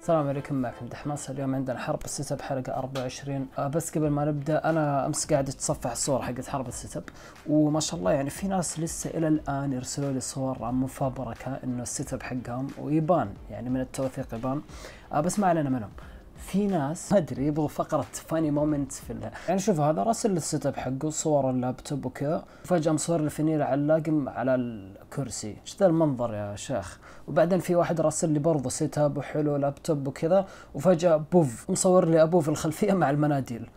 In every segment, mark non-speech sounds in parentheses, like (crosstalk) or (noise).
السلام عليكم معكم دحماس اليوم عندنا حرب ال setup حلقه 24 آه، بس قبل ما نبدأ أنا أمس قاعد أتصفح الصور حقت حرب ال setup وما شاء الله يعني في ناس لسه إلى الآن يرسلوا لي صور مفبركة إنه ال setup حقهم ويبان يعني من التوثيق يبان. آه، بس ما علينا منهم. في ناس ما أدري يبغوا فقرة funny moment في ال- يعني شوف هذا راسل ال setup حقه صور اللابتوب وكذا وفجاه مصور لي فنيلة علاقي على الكرسي. إيش ذا المنظر يا شيخ؟ وبعدين في واحد راسل لي برضه setup وحلو لابتوب وكذا. وفجأة بوف مصور لي أبوه في الخلفية مع المناديل.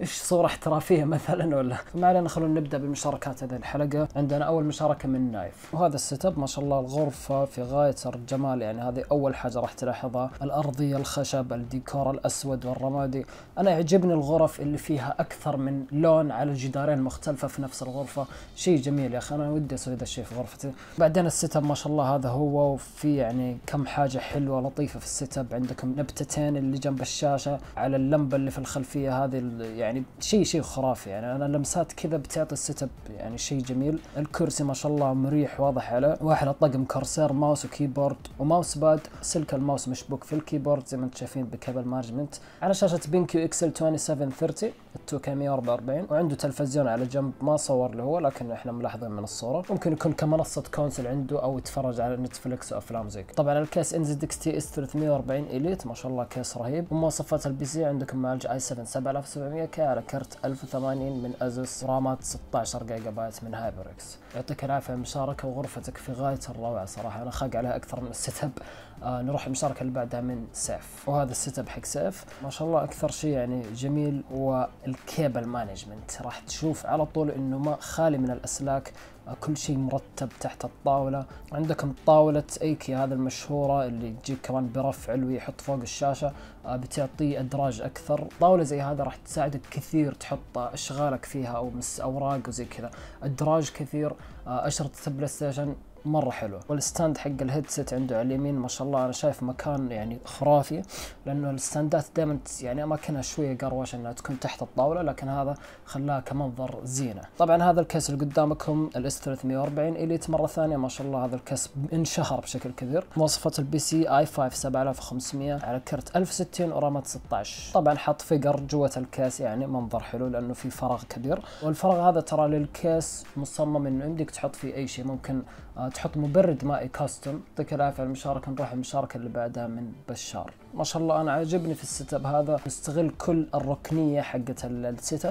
إيش صورة احترافية (laughs) مثلا ولا؟ ما علينا خلونا نبدأ بالمشاركات هذه الحلقة. عندنا أول مشاركة من نايف. وهذا ال setup ما شاء الله الغرفة في غاية الجمال. يعني هذه أول حاجة راح تلاحظها. الأرضية الخشب الديكور الأسود والرمادي. أنا يعجبني الغرف اللي فيها أكثر من لون على جدارين مختلفة في نفس الغرفة. شيء جميل يا أخي. أنا ودي أسوي ذا الشيء في غرفتي. بعدين ال setup ما شاء الله هذا هو. وفي يعني كم حاجة حلوة لطيفة في ال setup. عندكم نبتتين اللي جنب الشاشة على اللمبة اللي في الخلفية هذه ال- يعني شيء شيء خرافي. يعني أنا لمسات كذا بتعطي ال setup يعني شيء جميل. الكرسي ما شاء الله مريح واضح عليه. واحد طقم كورسير ماوس وكيبورد. وماوس باد سلك الماوس مشبوك في الكيبورد زي ما أنتم شايفين ب cable management. على شاشة BenQ XL 2730 2 k 144 وعنده تلفزيون على جنب ما صور له هو لكن إحنا ملاحظين من الصورة. ممكن يكون كمنصة console عنده أو يتفرج على Netflix وافلام زي طبعا ال case NZXT S340 Elite ما شاء الله case رهيب. ومواصفات ال PC عندكم معالج i7 7700K على كرت 1080 من ASUS رامات 16 جيجا بايت من HyperX يعطيك العافية المشاركه وغرفتك في غاية الروعة صراحة. أنا خاق عليها أكثر من ال setup. آه نروح المشاركة اللي بعدها من سيف. وهذا ال setup حق سيف. ما شاء الله أكثر شيء يعني جميل وال cable management. راح تشوف على طول إنه ما خالي من الأسلاك. آه، كل شيء مرتب تحت الطاولة. عندكم طاولة إيكي هذا المشهورة اللي تجيك كمان برف علوي يحط فوق الشاشة آه، بتعطي إدراج أكثر. طاولة زي هذا راح تساعدك كثير تحط أشغالك فيها أو مس أوراق وزي كذا. إدراج كثير آه، اشرطة PlayStation مرة حلو وال stand حق ال headset عنده على اليمين ما شاء الله أنا شايف مكان يعني خرافي لأنه الستاندات دائما يعني أماكنها شوية قروش انها تكون تحت الطاولة لكن هذا خلاها كمنظر زينة. طبعا هذا ال case اللي قدامكم ال S340 Elite مرة ثانية ما شاء الله هذا ال case انشهر بشكل كبير. مواصفات ال PC i5 7500 على كرت 1060 ورامات 16 طبعا حط figure جوة ال case يعني منظر حلو لأنه في فراغ كبير. والفراغ هذا ترى لل case مصمم إنه يمديك تحط فيه أي شيء ممكن آه، تحط مبرد مائي custom يعطيك العافيه على المشاركة نروح المشاركة اللي بعدها من بشار. ما شاء الله أنا عاجبني في ال set هذا نستغل كل الركنية حقت ال- ال set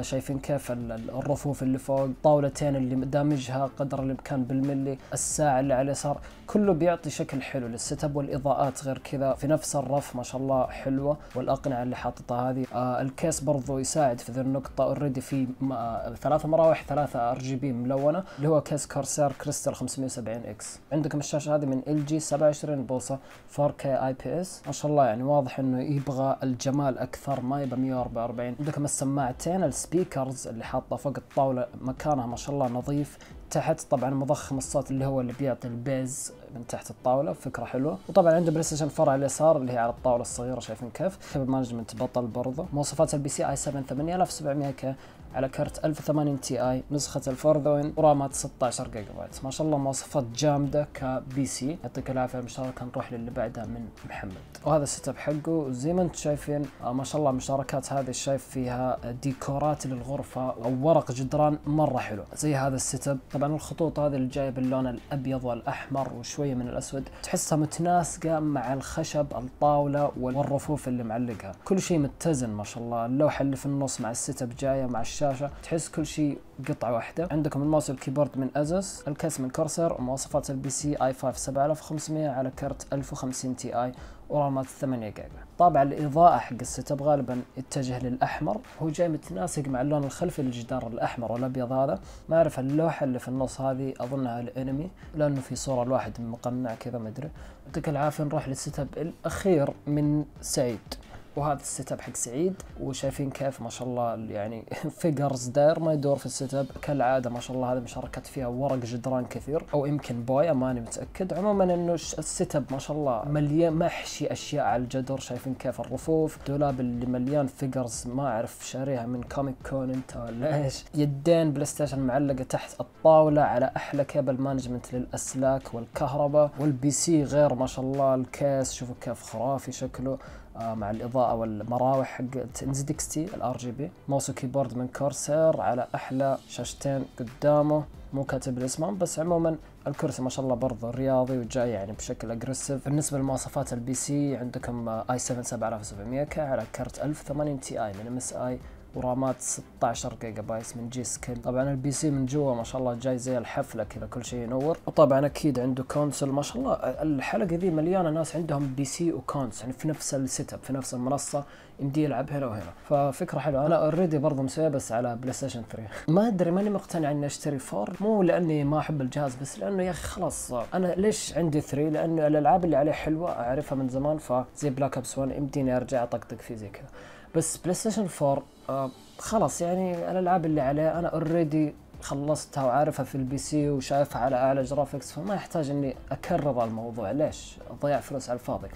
شايفين كيف ال- ال- الرفوف اللي فوق طاولتين اللي دامجها قدر الإمكان بالملي الساعة اللي على اليسار كله بيعطي شكل حلو لل setup والإضاءات غير كذا. في نفس الرف ما شاء الله حلوة والأقنعة اللي حاططها هذه. آه ال case برضو يساعد في ذي النقطة. already في آه ثلاثة مراوح ثلاثة RGB ملونة اللي هو case Corsair Crystal 570X. عندكم الشاشة هذه من LG 27 بوصة 4K IPS ما شاء الله يعني واضح إنه يبغى الجمال أكثر ما يبغى 144 عندكم السماعتين ال speakers اللي حاطه فوق الطاولة مكانها ما شاء الله نظيف. تحت طبعا مضخم الصوت اللي هو اللي بيعطي ال bass. من تحت الطاولة فكرة حلوة. وطبعا عنده PlayStation 4 على اليسار اللي هي على الطاولة الصغيرة شايفين كيف؟ cable management بطل برضه. مواصفات ال PC i7 8700K على كرت 1080 Ti نسخة ال for the win ورامات 16 جيجا بايت. ما شاء الله مواصفات جامدة ك PC. يعطيك العافية المشاركة نروح للي بعدها من محمد. وهذا ال setup حقه. زي ما أنتم شايفين آه ما شاء الله المشاركات هذه شايف فيها ديكورات للغرفة. أو ورق جدران مرة حلو. زي هذا ال setup. طبعا الخطوط هذه اللي جاية باللون الأبيض والأحمر وشوية من الأسود. تحسها متناسقة مع الخشب الطاولة والرفوف اللي معلقها. كل شيء متزن ما شاء الله. اللوحة اللي في النص مع ال setup جاية مع الشاشة. تحس كل شيء قطعة واحدة. عندكم ال mouse وال keyboard من ASUS ال case من Corsair ومواصفات ال PC i5 7500 على كرت 1050 Ti ورامات 8 جيجا. طابع الإضاءة حق ال setup غالبا يتجه للأحمر. هو جاي متناسق مع اللون الخلفي للجدار الأحمر والأبيض هذا. ما أعرف اللوحة اللي في النص هذه أظنها الانمي لأنه في صورة الواحد مقنع كذا ما أدري. يعطيك العافية نروح لل setup الأخير من سعيد. وهذا ال setup حق سعيد وشايفين كيف ما شاء الله يعني (laughs) figures داير ما يدور في ال setup. كالعادة ما شاء الله هذه مشاركات فيها ورق جدران كثير أو يمكن بويا ماني متأكد. عموما إنه ال setup ما شاء الله مليان محشي أشياء على الجدر. شايفين كيف الرفوف دولاب اللي مليان figures ما أعرف شاريها من Comic Con أنت ولا إيش. يدين PlayStation معلقة تحت الطاولة على أحلى cable management للأسلاك والكهرباء وال PC غير ما شاء الله ال case. شوفوا كيف خرافي شكله. مع الإضاءة والمراوح حق NZXT ال RGB mouse و keyboard من Corsair على أحلى شاشتين قدامه. مو كاتب الاسمهم بس عموما الكرسي ما شاء الله برضه رياضي وجاي يعني بشكل aggressive بالنسبة لمواصفات ال PC عندكم i7 7700K على كرت 1080 Ti من MSI ورامات 16 جيجا بايت من G.Skill طبعا ال PC من جوا ما شاء الله جاي زي الحفلة كذا كل شيء ينور. وطبعا أكيد عنده console ما شاء الله. الحلقة ذي مليانة ناس عندهم PC و cons يعني في نفس ال setup في نفس المنصة يمدي يلعب هنا وهنا. ففكرة حلوة. أنا already برضه مسويه بس على PlayStation 3 ما أدري ماني مقتنع إني أشتري 4 مو لأني ما أحب الجهاز بس لأنه يا أخي خلاص. أنا ليش عندي 3 لأنه الألعاب اللي عليه حلوة أعرفها من زمان. فزي Black Ops 1 يمديني أرجع أطقطق فيه زي كذا. بس PlayStation 4 آه خلاص يعني الألعاب اللي عليه أنا already خلصتها وعارفها في ال PC وشايفها على أعلى graphics فما يحتاج إني أكرر الموضوع. ليش؟ أضيع فلوس على الفاضي.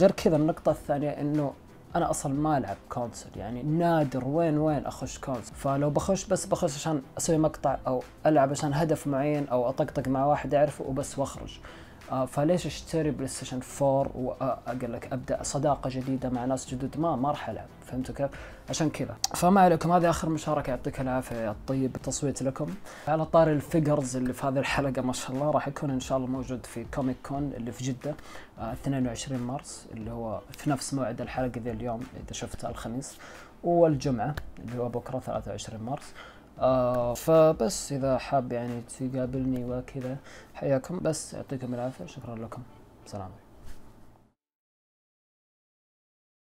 غير كذا النقطة الثانية إنه أنا أصلا ما ألعب console يعني نادر وين وين أخش console فلو بخش بس بخش عشان أسوي مقطع أو ألعب عشان هدف معين أو أطقطق مع واحد اعرفه وبس وأخرج. فليش اشتري PlayStation 4 واقول لك أبدأ صداقة جديدة مع ناس جدد ما ما راح العب فهمتوا كيف؟ عشان كذا. فما عليكم هذه آخر مشاركة. يعطيك العافية الطيب بالتصويت لكم. على طاري ال figures اللي في هذه الحلقة ما شاء الله راح يكون إن شاء الله موجود في Comic Con اللي في جدة آه 22 مارس اللي هو في نفس موعد الحلقة ذي اليوم إذا شفتها الخميس والجمعة اللي هو بكرة 23 مارس. آه فبس إذا حاب يعني تقابلني وكذا حياكم. بس يعطيكم العافية. شكرا لكم. سلام.